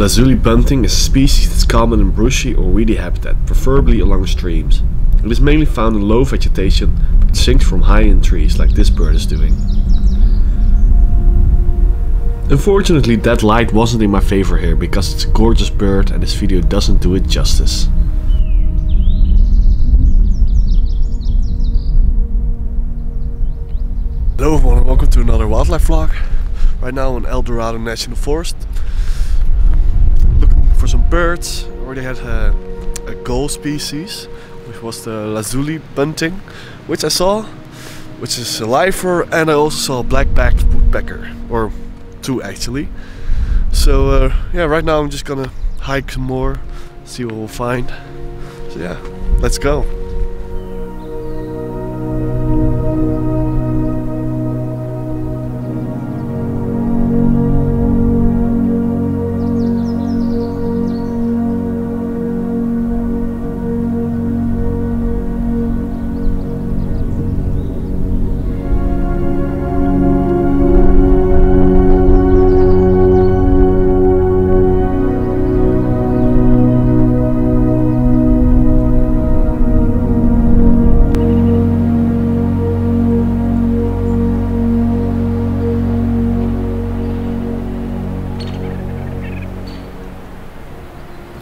Lazuli bunting is a species that's common in brushy or weedy habitat, preferably along streams. It is mainly found in low vegetation, but sinks from high in trees like this bird is doing. Unfortunately that light wasn't in my favor here because it's a gorgeous bird and this video doesn't do it justice. Hello everyone and welcome to another wildlife vlog. Right now in Eldorado National Forest. Some birds. Already had a, a gull species, which was the Lazuli bunting, which I saw, which is a lifer, and I also saw a black-backed woodpecker, or two actually. So uh, yeah, right now I'm just gonna hike some more, see what we'll find. So yeah, let's go.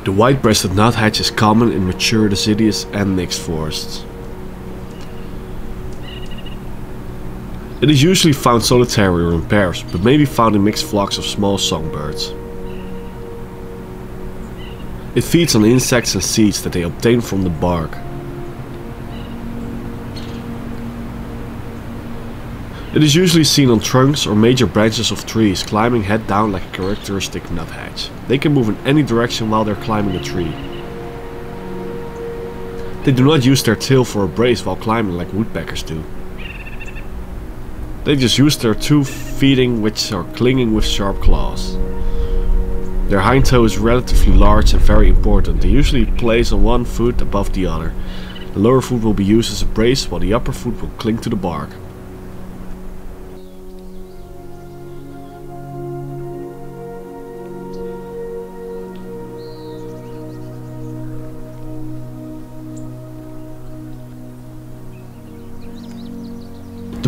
The white-breasted nuthatch is common in mature deciduous and mixed forests. It is usually found solitary or in pairs, but may be found in mixed flocks of small songbirds. It feeds on insects and seeds that they obtain from the bark. It is usually seen on trunks or major branches of trees climbing head down like a characteristic nuthatch. They can move in any direction while they're climbing a tree. They do not use their tail for a brace while climbing like woodpeckers do. They just use their two feeding which are clinging with sharp claws. Their hind toe is relatively large and very important. They usually place on one foot above the other. The lower foot will be used as a brace while the upper foot will cling to the bark.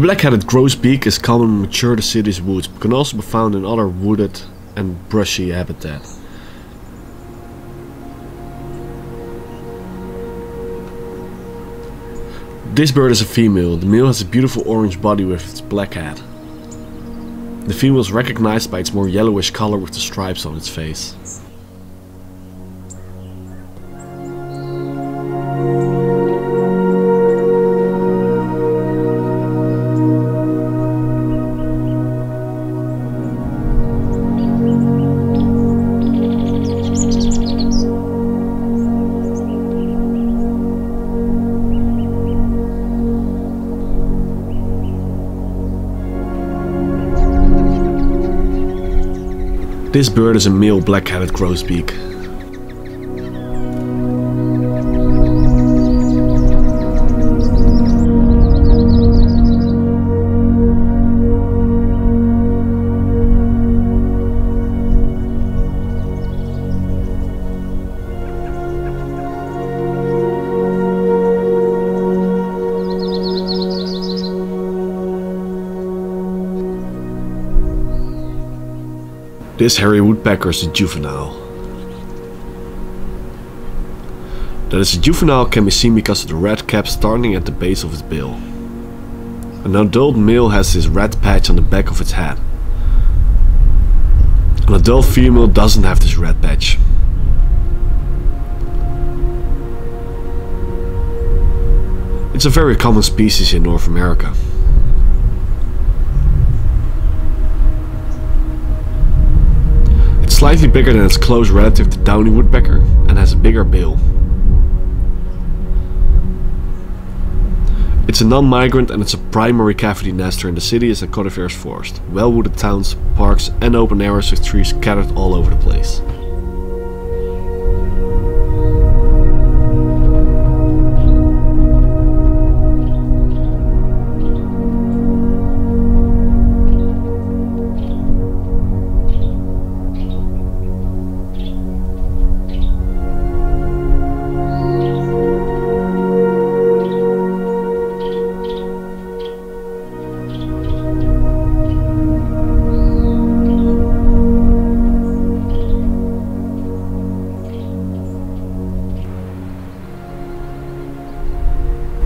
The black-headed grosbeak is common in mature deciduous woods, but can also be found in other wooded and brushy habitat. This bird is a female. The male has a beautiful orange body with its black head. The female is recognized by its more yellowish color with the stripes on its face. This bird is a male black-headed grosbeak. This hairy woodpecker is a juvenile. That is a juvenile can be seen because of the red cap starting at the base of its bill. An adult male has this red patch on the back of its head. An adult female doesn't have this red patch. It's a very common species in North America. Slightly bigger than its close relative the downy woodpecker and has a bigger bill. It's a non-migrant and it's a primary cavity nester in the city cities and coniferous forest, well-wooded towns, parks and open areas with trees scattered all over the place.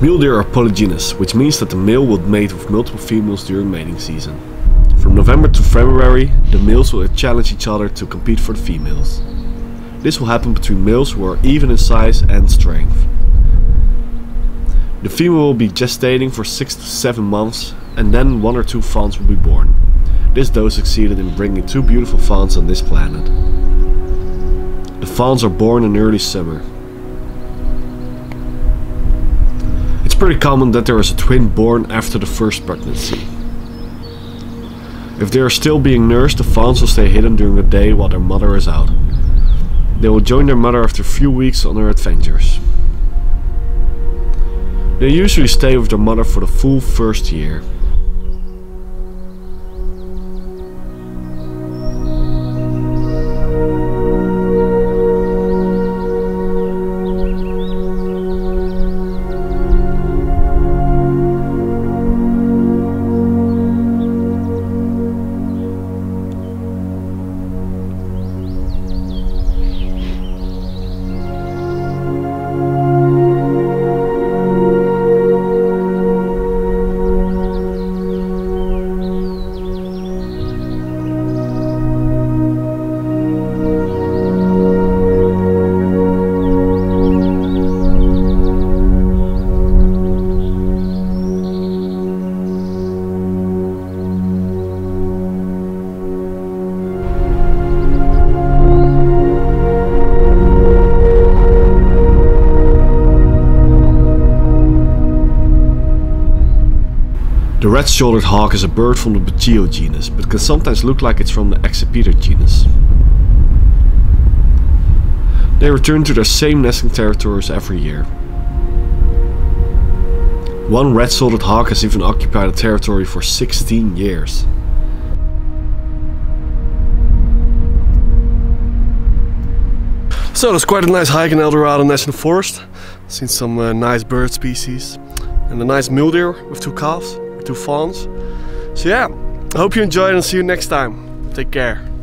Mule deer are polygynous, which means that the male will mate with multiple females during mating season. From November to February, the males will challenge each other to compete for the females. This will happen between males who are even in size and strength. The female will be gestating for 6 to 7 months and then one or two fawns will be born. This doe succeeded in bringing two beautiful fawns on this planet. The fawns are born in early summer. It's pretty common that there is a twin born after the first pregnancy. If they are still being nursed, the fawns will stay hidden during the day while their mother is out. They will join their mother after a few weeks on their adventures. They usually stay with their mother for the full first year. Red-shouldered hawk is a bird from the Buteo genus, but can sometimes look like it's from the Accipiter genus. They return to their same nesting territories every year. One red-shouldered hawk has even occupied a territory for 16 years. So that's quite a nice hike in Eldorado National Forest. Seen some uh, nice bird species and a nice mule deer with two calves two fawns. So yeah, hope you enjoyed and see you next time. Take care.